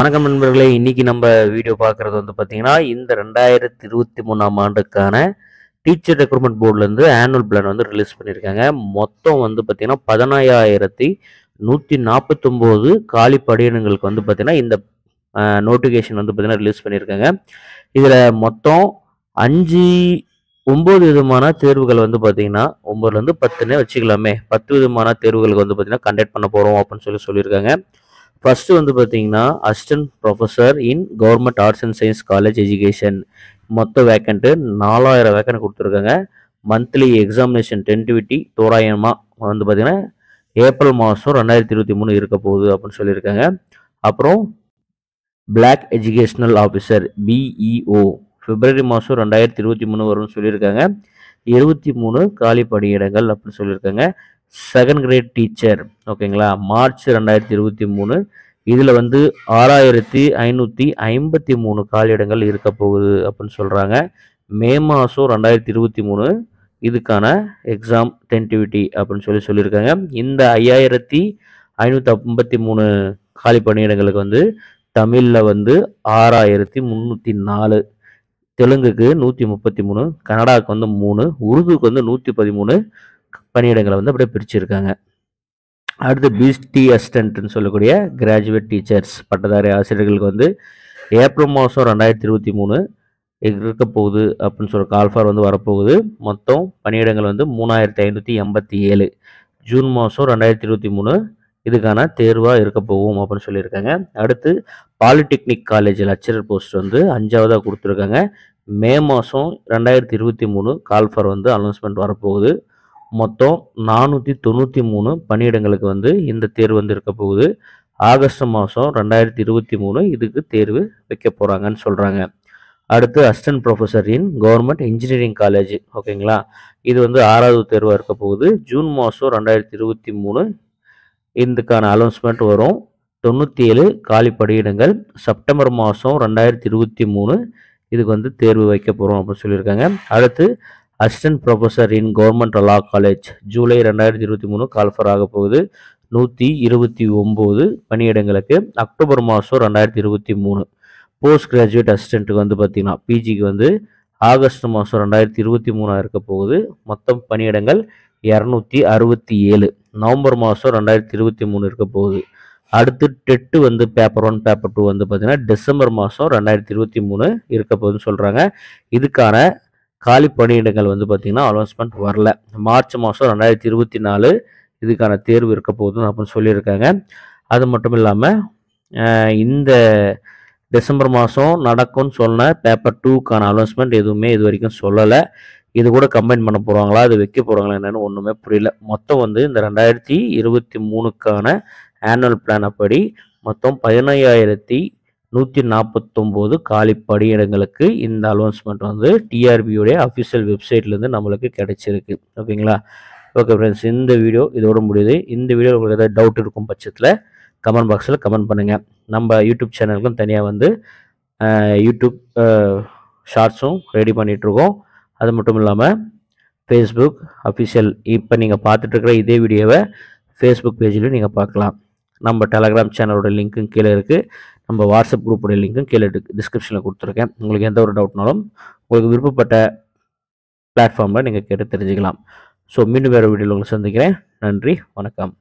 வணக்கம் நண்பர்களே இன்னைக்கு நம்ம வீடியோ பார்க்குறது வந்து பார்த்தீங்கன்னா இந்த ரெண்டாயிரத்தி இருபத்தி மூணாம் ஆண்டுக்கான டீச்சர் ரெக்ரூட்மெண்ட் போர்ட்லேருந்து ஆனுவல் பிளான் வந்து ரிலீஸ் பண்ணியிருக்காங்க. மொத்தம் வந்து பார்த்தீங்கன்னா பதினாயிரத்தி நூற்றி நாற்பத்தொம்போது காலி படையினங்களுக்கு வந்து பார்த்தீங்கன்னா இந்த நோட்டிஃபிகேஷன் வந்து பார்த்தீங்கன்னா ரிலீஸ் பண்ணியிருக்காங்க. இதில் மொத்தம் அஞ்சு ஒம்பது விதமான தேர்வுகள் வந்து பார்த்தீங்கன்னா ஒம்பதுலேருந்து பத்துன்னே வச்சுக்கலாமே. பத்து விதமான தேர்வுகளுக்கு வந்து பார்த்தீங்கன்னா கண்டக்ட் பண்ண போகிறோம் அப்படின்னு சொல்லி சொல்லியிருக்காங்க. ஃபர்ஸ்ட் வந்து பார்த்தீங்கன்னா assistant professor in government arts and science college education மொத்த வேக்கண்ட்டு நாலாயிரம் வேக்கண்ட் கொடுத்துருக்காங்க. மந்த்லி எக்ஸாமினேஷன் டென்டிவிட்டி தோராயமாக வந்து பார்த்தீங்கன்னா ஏப்ரல் மாதம் ரெண்டாயிரத்தி இருபத்தி மூணு இருக்க போகுது அப்படின்னு சொல்லியிருக்காங்க. அப்புறம் பிளாக் எஜுகேஷ்னல் ஆஃபீஸர் பிஇஓ பிப்ரவரி மாதம் ரெண்டாயிரத்தி இருபத்தி மூணு வரும்னு சொல்லியிருக்காங்க. இருபத்தி மூணு காலி பணியிடங்கள் அப்படின்னு சொல்லியிருக்காங்க. செகண்ட் கிரேட் டீச்சர் ஓகேங்களா மார்ச் ரெண்டாயிரத்தி இருபத்தி மூணு. இதில் வந்து ஆறாயிரத்தி ஐநூற்றி ஐம்பத்தி மூணு காலியிடங்கள் இருக்க போகுது அப்படின்னு சொல்கிறாங்க மே மாதம் ரெண்டாயிரத்தி இருபத்தி மூணு இதுக்கான எக்ஸாம் டென்டிவிட்டி அப்படின்னு சொல்லி சொல்லியிருக்காங்க. இந்த ஐயாயிரத்தி ஐநூற்றி ஐம்பத்தி மூணு காலி பணியிடங்களுக்கு வந்து தமிழில் வந்து ஆறாயிரத்தி முந்நூற்றி நாலு தெலுங்குக்கு நூற்றி முப்பத்தி மூணு கனடாவுக்கு வந்து மூணு உருதுக்கு வந்து நூற்றி பதிமூணு பணியிடங்களை வந்து அப்படியே பிரிச்சிருக்காங்க. அடுத்து பிஎஸ்டி அசிஸ்டன்ட்னு சொல்லக்கூடிய கிராஜுவேட் டீச்சர்ஸ் பட்டதாரி ஆசிரியர்களுக்கு வந்து ஏப்ரல் மாதம் ரெண்டாயிரத்தி இருபத்தி மூணு இருக்க போகுது அப்படின்னு சொல்கிற கால்ஃபார் வந்து வரப்போகுது. மொத்தம் பணியிடங்கள் வந்து மூணாயிரத்தி ஐநூற்றி எண்பத்தி ஏழு. ஜூன் மாதம் ரெண்டாயிரத்தி இருபத்தி மூணு இதுக்கான தேர்வாக இருக்க போகும் அப்படின்னு சொல்லியிருக்காங்க. அடுத்து பாலிடெக்னிக் காலேஜ் லெக்சரர் போஸ்ட் வந்து அஞ்சாவதாக கொடுத்துருக்காங்க. மே மாதம் ரெண்டாயிரத்தி இருபத்தி மூணு கால்ஃபார் வந்து அனௌன்ஸ்மெண்ட் வரப்போகுது. மொத்தம் நானூற்றி தொண்ணூற்றி மூணு பணியிடங்களுக்கு வந்து இந்த தேர்வு வந்து இருக்க போகுது. ஆகஸ்ட் மாதம் ரெண்டாயிரத்தி இருபத்தி மூணு இதுக்கு தேர்வு வைக்க போகிறாங்கன்னு சொல்கிறாங்க அடுத்து assistant professor in government engineering college ஓகேங்களா? இது வந்து ஆறாவது தேர்வாக இருக்க போகுது. ஜூன் மாதம் ரெண்டாயிரத்தி இருபத்தி மூணு இதுக்கான அனௌன்ஸ்மெண்ட் வரும். தொண்ணூற்றி ஏழு காலி பணியிடங்கள். செப்டம்பர் மாதம் ரெண்டாயிரத்தி இருபத்தி மூணு இதுக்கு வந்து தேர்வு வைக்க போகிறோம் அப்படின்னு சொல்லியிருக்காங்க. அடுத்து assistant professor in government law college July ரெண்டாயிரத்தி இருபத்தி மூணு கால்ஃபர் ஆக போகுது. நூற்றி இருபத்தி ஒம்பது பணியிடங்களுக்கு அக்டோபர் மாதம் ரெண்டாயிரத்தி இருபத்தி மூணு. போஸ்ட் கிராஜுவேட் அசிஸ்டண்ட்டுக்கு வந்து பார்த்திங்கன்னா பிஜிக்கு வந்து ஆகஸ்ட் மாதம் ரெண்டாயிரத்தி இருபத்தி மூணாக இருக்க போகுது. மொத்தம் பணியிடங்கள் இரநூத்தி அறுபத்தி ஏழு. நவம்பர் மாதம் ரெண்டாயிரத்தி இருபத்தி மூணு இருக்க போகுது. அடுத்து டெட்டு வந்து பேப்பர் ஒன் பேப்பர் டூ வந்து பார்த்திங்கன்னா டிசம்பர் மாதம் ரெண்டாயிரத்தி இருபத்தி மூணு இருக்க போகுதுன்னு சொல்கிறாங்க இதுக்கான காலி பணியிடங்கள் வந்து பார்த்திங்கன்னா அனௌன்ஸ்மெண்ட் வரல. மார்ச் மாதம் ரெண்டாயிரத்தி இருபத்தி நாலு இதுக்கான தேர்வு இருக்க போகுதுன்னு அப்படின்னு சொல்லியிருக்காங்க. அது மட்டும் இல்லாமல் இந்த டிசம்பர் மாதம் நடக்கும்னு சொன்ன பேப்பர் டூக்கான அனௌன்ஸ்மெண்ட் எதுவுமே இது வரைக்கும் சொல்லலை. இது கூட கம்பைன் பண்ண போகிறாங்களா அது வைக்க போகிறாங்களா என்னென்னு ஒன்றுமே புரியல. மொத்தம் வந்து இந்த ரெண்டாயிரத்தி இருபத்தி மூணுக்கான ஆனுவல் பிளான் அப்படி மொத்தம் பதினையாயிரத்தி நூற்றி நாற்பத்தொம்போது காலி பணியிடங்களுக்கு இந்த அனௌன்ஸ்மெண்ட் வந்து டிஆர்பியோடைய அஃபிஷியல் வெப்சைட்லேருந்து நம்மளுக்கு கிடைச்சிருக்கு. ஓகேங்களா? ஓகே ஃப்ரெண்ட்ஸ் இந்த வீடியோ இதோட முடியுது. இந்த வீடியோ உங்களுக்கு ஏதாவது டவுட் இருக்கும் பட்சத்தில் கமெண்ட் பாக்ஸில் கமெண்ட் பண்ணுங்கள் நம்ம யூடியூப் சேனலுக்கும் தனியாக வந்து யூடியூப் ஷார்ட்ஸும் ரெடி பண்ணிகிட்ருக்கோம் அது மட்டும் இல்லாமல் ஃபேஸ்புக் அஃபிஷியல் இப்போ நீங்கள் பார்த்துட்ருக்கிற இதே வீடியோவை ஃபேஸ்புக் பேஜ்லையும் நீங்கள் பார்க்கலாம். நம்ம டெலகிராம் சேனலோட லிங்க்கும் கீழே இருக்குது நம்ம வாட்ஸ்அப் குரூப்போட லிங்க்கும் கீழே டிஸ்கிரிப்ஷனில் கொடுத்துருக்கேன். உங்களுக்கு எந்த ஒரு டவுட்னாலும் உங்களுக்கு விருப்பப்பட்ட பிளாட்ஃபார்மில் நீங்கள் கேட்டு தெரிஞ்சுக்கலாம். ஸோ மீண்டும் வேறு வீடியோவில் உங்களை சந்திக்கிறேன். நன்றி வணக்கம்.